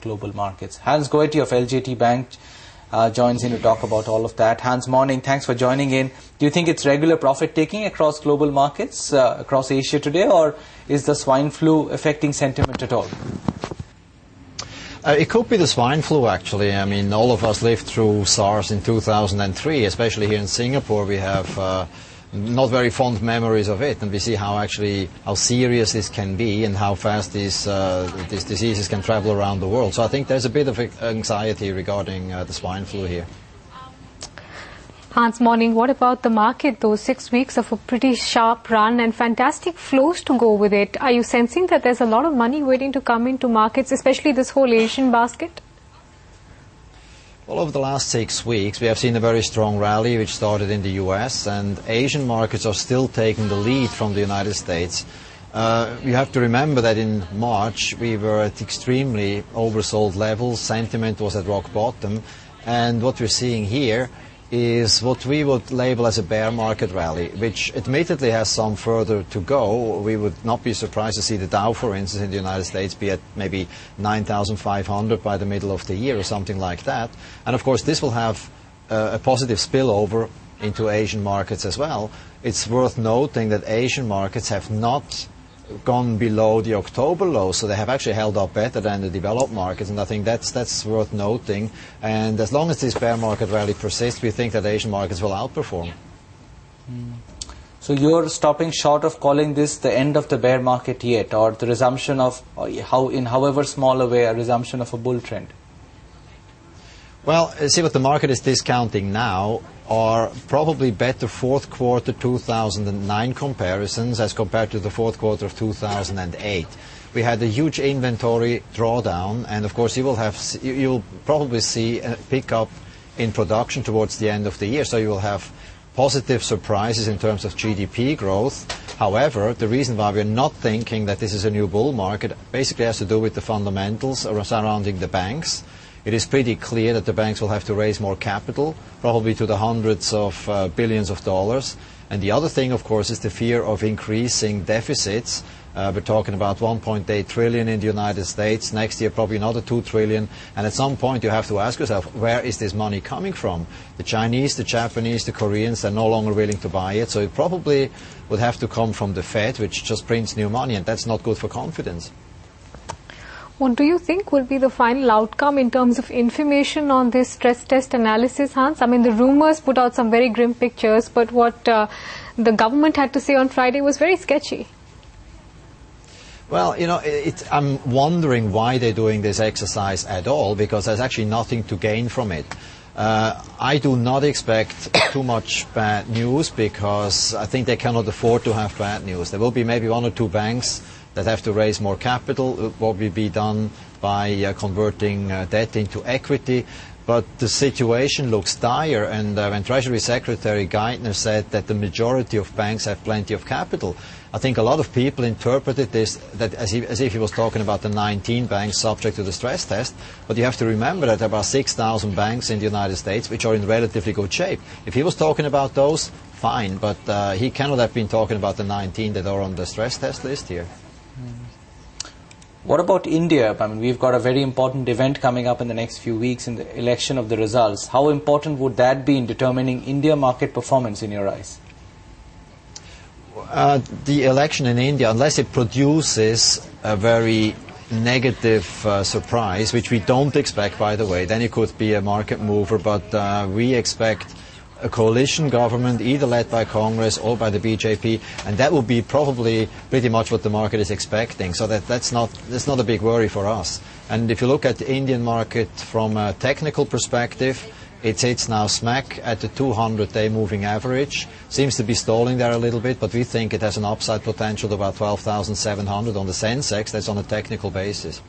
global markets. Hans Goetti of LGT Bank uh, joins in to talk about all of that. Hans, morning. Thanks for joining in. Do you think it's regular profit taking across global markets, uh, across Asia today, or is the swine flu affecting sentiment at all? Uh, it could be the swine flu, actually. I mean, all of us lived through SARS in 2003, especially here in Singapore. We have uh, not very fond memories of it, and we see how actually how serious this can be and how fast these uh, these diseases can travel around the world. So I think there's a bit of anxiety regarding uh, the swine flu here. Hans, morning. What about the market? Those six weeks of a pretty sharp run and fantastic flows to go with it. Are you sensing that there's a lot of money waiting to come into markets, especially this whole Asian basket? Well, over the last six weeks, we have seen a very strong rally which started in the US, and Asian markets are still taking the lead from the United States. Uh, you have to remember that in March we were at extremely oversold levels, sentiment was at rock bottom, and what we're seeing here is what we would label as a bear market rally, which admittedly has some further to go. We would not be surprised to see the Dow, for instance, in the United States be at maybe 9,500 by the middle of the year or something like that. And of course, this will have uh, a positive spillover into Asian markets as well. It's worth noting that Asian markets have not gone below the October low, so they have actually held up better than the developed markets, and I think that's that's worth noting. And as long as this bear market rally persists, we think that Asian markets will outperform. Mm. So you're stopping short of calling this the end of the bear market yet, or the resumption of, how in however small a way, a resumption of a bull trend. Well, see what the market is discounting now are probably better fourth quarter 2009 comparisons as compared to the fourth quarter of 2008. We had a huge inventory drawdown, and of course you will have you'll probably see a pickup in production towards the end of the year. So you will have positive surprises in terms of GDP growth. However, the reason why we're not thinking that this is a new bull market basically has to do with the fundamentals surrounding the banks it is pretty clear that the banks will have to raise more capital, probably to the hundreds of uh, billions of dollars. And the other thing, of course, is the fear of increasing deficits. Uh, we're talking about 1.8 trillion in the United States. Next year, probably another 2 trillion. And at some point, you have to ask yourself, where is this money coming from? The Chinese, the Japanese, the Koreans, they're no longer willing to buy it. So it probably would have to come from the Fed, which just prints new money, and that's not good for confidence. What do you think will be the final outcome in terms of information on this stress test analysis, Hans? I mean, the rumors put out some very grim pictures, but what uh, the government had to say on Friday was very sketchy. Well, you know, I'm wondering why they're doing this exercise at all, because there's actually nothing to gain from it. Uh, I do not expect too much bad news because I think they cannot afford to have bad news. There will be maybe one or two banks that have to raise more capital. What will be done by uh, converting uh, debt into equity. But the situation looks dire, and uh, when Treasury Secretary Geithner said that the majority of banks have plenty of capital, I think a lot of people interpreted this that as, if he was talking about the 19 banks subject to the stress test. But you have to remember that there are 6,000 banks in the United States which are in relatively good shape. If he was talking about those, fine, but uh, he cannot have been talking about the 19 that are on the stress test list here. What about India? I mean, we've got a very important event coming up in the next few weeks in the election of the results. How important would that be in determining India market performance in your eyes? Uh, the election in India, unless it produces a very negative uh, surprise, which we don't expect, by the way, then it could be a market mover. But uh, we expect a coalition government, either led by Congress or by the BJP, and that will be probably pretty much what the market is expecting. So that, that's not that's not a big worry for us. And if you look at the Indian market from a technical perspective, it sits now smack at the 200-day moving average. Seems to be stalling there a little bit, but we think it has an upside potential of about 12,700 on the Sensex. That's on a technical basis.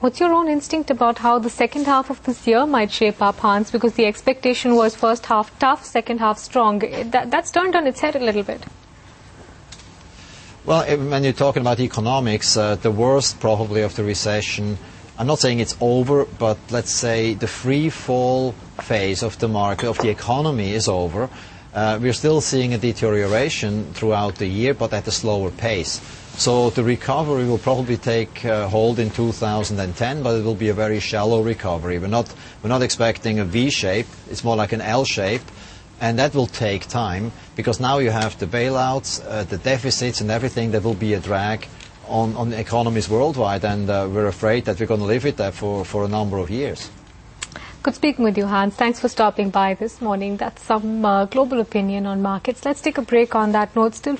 What's your own instinct about how the second half of this year might shape up, Hans? Because the expectation was first half tough, second half strong. That, that's turned on its head a little bit. Well, when you're talking about economics, uh, the worst probably of the recession, I'm not saying it's over, but let's say the free fall phase of the market, of the economy is over. Uh, we're still seeing a deterioration throughout the year, but at a slower pace. So the recovery will probably take uh, hold in 2010, but it will be a very shallow recovery. We're not, we're not expecting a V shape, it's more like an L shape. And that will take time because now you have the bailouts, uh, the deficits, and everything that will be a drag on, on economies worldwide. And we're afraid that we're going to live with that for a number of years. Good speaking with you, Hans. Thanks for stopping by this morning. That's some uh, global opinion on markets. Let's take a break on that note. Still